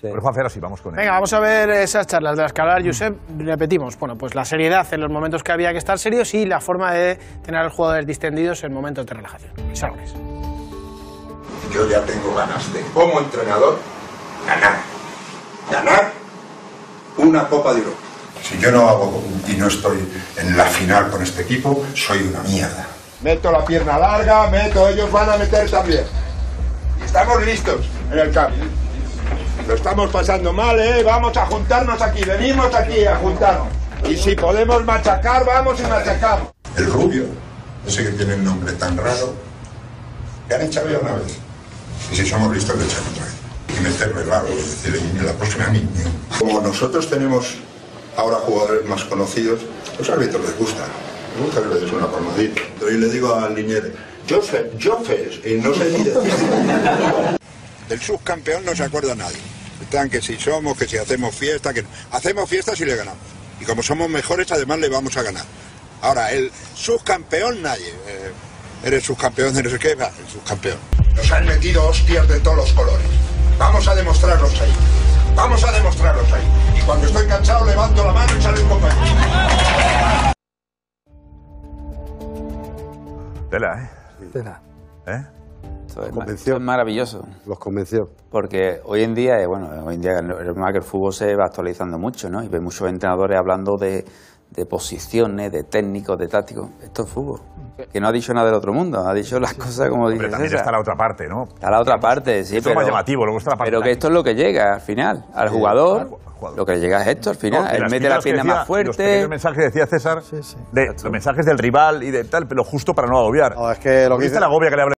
Pero Juan sí, vamos con él. Venga, vamos a ver esas charlas de las que hablaba Josep. Repetimos, bueno, pues la seriedad en los momentos que había que estar serios y la forma de tener a los jugadores distendidos en momentos de relajación. Aragonés. Yo ya tengo ganas de, como entrenador, ganar. Ganar una Copa de Europa. Si yo no hago y no estoy en la final con este equipo, soy una mierda. Meto la pierna larga, meto, ellos van a meter también. Y estamos listos en el cambio. Lo estamos pasando mal, ¿eh? Vamos a juntarnos aquí, venimos aquí a juntarnos. Y si podemos machacar, vamos y machacamos. El rubio, ese que tiene el nombre tan raro, echado ya una vez. Y si somos listos, le echan otra vez. Y meterle raro, es decir, en la próxima a mí. Como nosotros tenemos ahora jugadores más conocidos, los árbitros les gusta. Les gusta que le des una palmadita. Y le digo al Liniere, Joseph, Joseph, y no sé ni decir. Del subcampeón no se acuerda nadie. Están que si somos, que si hacemos fiesta, que hacemos fiestas y le ganamos. Y como somos mejores, además le vamos a ganar. Ahora, el subcampeón nadie. Eh, eres subcampeón de no sé qué, va, el subcampeón. Nos han metido hostias de todos los colores. Vamos a demostrarlos ahí. Vamos a demostrarlos ahí. Y cuando estoy cansado levanto la mano y sale un compañero. Tela, ¿eh? Tela. ¿Eh? Esto es, Convenció. esto es maravilloso. Los convenció. Porque hoy en día, eh, bueno, hoy en día es que el fútbol se va actualizando mucho, ¿no? Y ve muchos entrenadores hablando de, de posiciones, de técnicos, de tácticos. Esto es fútbol. Que no ha dicho nada del otro mundo, ha dicho las cosas como dice Pero también está la otra parte, ¿no? Está la otra parte, sí, Esto es pero, más llamativo, luego está la parte pero que esto es lo que llega al final. Al jugador, lo que le llega es esto al final. No, Él mete la que pierna decía, más Los fuerte. pequeños mensajes decía César, Sí, sí. de los mensajes del rival y de tal, pero justo para no agobiar. No, es que lo que ¿Viste dice- la agobia que le habla